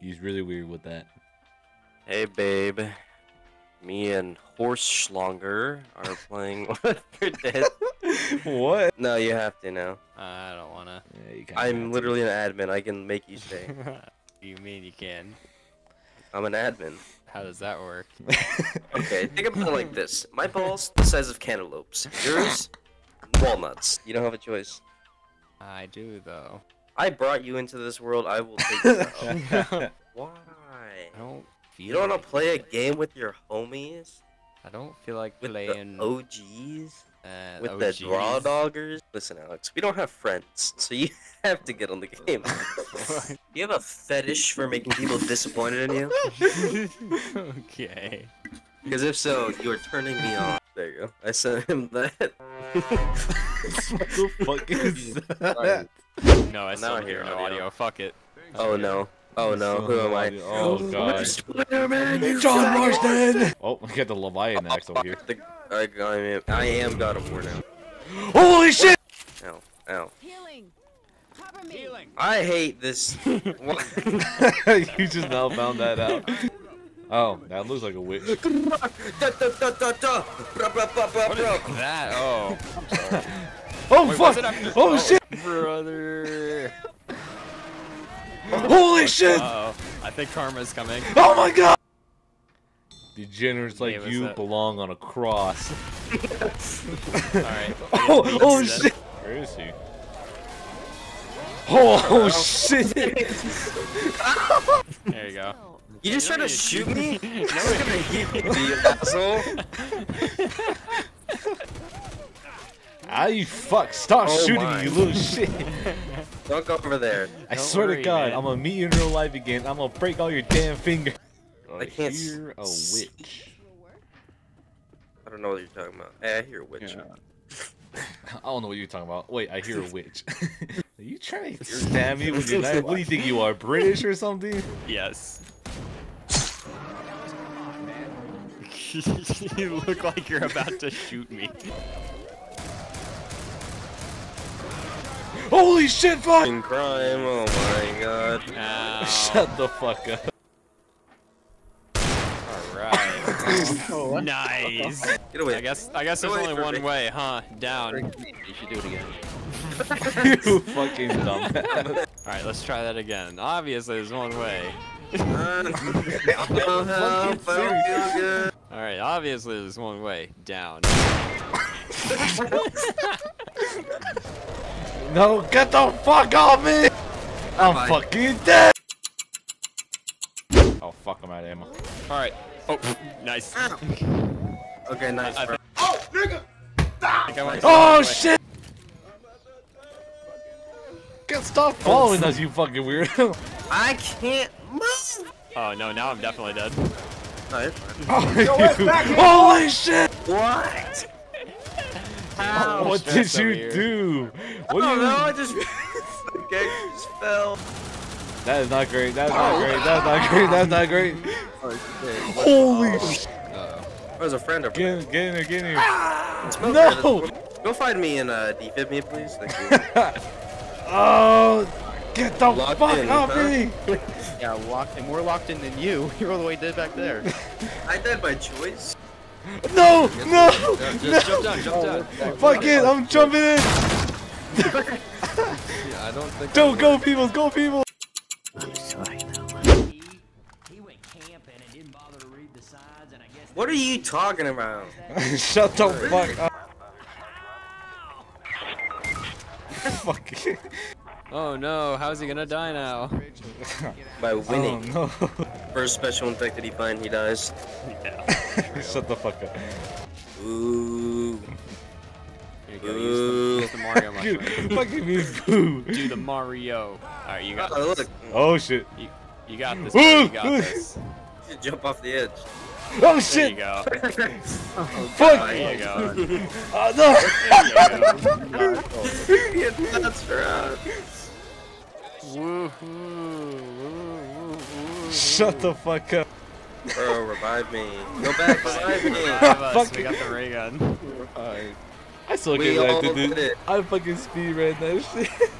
He's really weird with that. Hey, babe. Me and Horse Schlonger are playing Left 4 Dead. what? No, you have to now. Uh, I don't wanna. Yeah, you I'm have literally an admin. I can make you stay. you mean you can? I'm an admin. How does that work? Okay, think about it like this. My balls, the size of cantaloupes. Yours, walnuts. You don't have a choice. I do though. I brought you into this world. I will take you out. Why? I don't feel. You don't want to play a game with your homies? I don't feel like With playing. the OGs? uh, With the draw doggers? Listen, Alex, we don't have friends, so you have to get on the game. you have a fetish for making people disappointed in you? okay. Because if so, you are turning me on. There you go. I sent him that. What the fuck is that? No, I Now still I hear hear no audio. audio. Fuck it. Oh no. Oh no, who am I? Oh, oh god. Spider-Man, John faggot! Marsden! Oh, we got the Leviathan oh, axe over here. The, I, I, am, I am God of War now. Holy shit! Ow, ow. Healing. Cover me. I hate this. You just now found that out. Oh, that looks like a witch. What bra. is that? Oh. Oh Wait, fuck! what's Oh shit! Brother. Holy shit! Uh oh. I think karma's coming. Oh my god! Degenerates like Yeah, you that? belong on a cross. Alright. Oh, oh it. shit! Where is he? Oh, oh shit! There you go. You just You try to shoot shoot me? me. I'm gonna hit you, you asshole. Ah, you fuck! Stop Oh shooting my. me, you little shit! Don't go over there. I Don't swear to God, man. I'm gonna meet you in real life again. I'm gonna break all your damn fingers. I can't s- hear a witch. I don't know what you're talking about. Hey, I hear a witch. I don't know what you're talking about. Wait, I hear a witch. Are you trying to stab me with your knife? What do you think you are, British or something? Yes. you look like you're about to shoot me. Holy shit, fuck! Fucking crime, oh my god. Ow. Shut the fuck up. Alright. nice. Get away. I guess I guess there's only one me. way, huh? Down. You should do it again. you fucking dumbass. Alright, let's try that again. Obviously there's one way. Uh, no help, I don't feel good. Alright, obviously there's one way. Down. No, get the fuck off me! I'm Bye. fucking dead! Oh fuck, I'm out of ammo. Alright. Oh, nice. I Okay, nice, oh, I bro. think I went Oh shit! Get stop following us, you fucking weirdo! I can't move. Oh no, now I'm definitely dead. No, you're fine. Oh, you- Holy shit! What? How? what did you here. do? What Oh do you? no, I just. okay, just fell. That is not great. That's not great. That's not great. That's not great. Oh, Holy shit! There's a friend over there. Get in, get in here, get in here. Smoke No! Go find me and uh, defib me, please. Thank you. Oh, get the Locked fuck in, off huh? me! Yeah, locked in. More locked in than you. You're all the way dead back there. I died by choice. No, no, Just no! jump down, jump down. Oh, fuck it, I'm jumping in! Yeah, I don't think. Don't go, people, go, people! He went camping and didn't bother to read the signs, and I guess What are you talking about? Shut the fuck up. Fuck it. Oh no, how's he gonna die now? By winning. Oh First special infected he find, he dies. no. Shut the fuck up. Ooh. Here you use the, use the Mario Dude, mushroom. fucking me boo. Do the Mario. Alright, you got Oh, this. look. Oh shit. You got this, bro. You got this. You jump off the edge. Oh There you shit! go. Oh, fuck! There you go. Oh no! There you go. That's right. Woohoo. Woo, woo, woo. Shut the fuck up. Bro, revive me. Go back, revive me. Revive us, we got the ray gun. I still We get all that, did dude. it. I fucking speed ran that shit.